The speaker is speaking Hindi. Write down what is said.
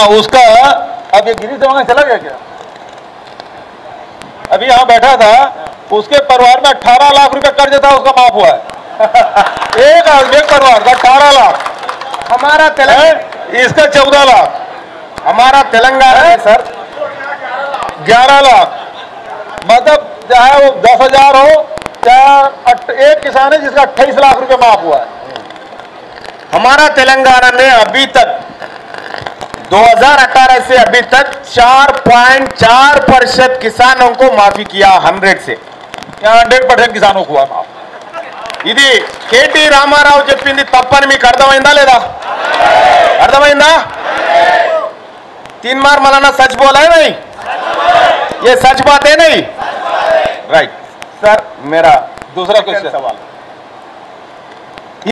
हाँ उसका अब ये गिरी से चला गया क्या? अभी यहाँ बैठा था उसके परिवार में 18 लाख रुपए कर्ज था उसका माफ़ हुआ है। एक आदमी एक परिवार का अठारह लाख। हमारा तेलंगाना इसका चौदह लाख। हमारा तेलंगाना है सर। ग्यारह लाख। मतलब चाहे वो दस हज़ार हो चाहे एक किसान है जिसका अट्ठाईस लाख रुपए माफ़ हुआ है। हमारा तेलंगाना में अभी तक 2018 से अभी तक 4.4 प्रतिशत किसानों को माफी किया हंड्रेड से यहाँ हंड्रेड परसेंट किसानों को हुआ माफ ఇది కేటీ రామారావు చెప్పింది తప్పని మీకు అర్థమైందా లేదా అర్థమైందా तीन बार मौलाना सच बोला है नहीं ये सच बात है नहीं राइट सर मेरा दूसरा क्वेश्चन सवाल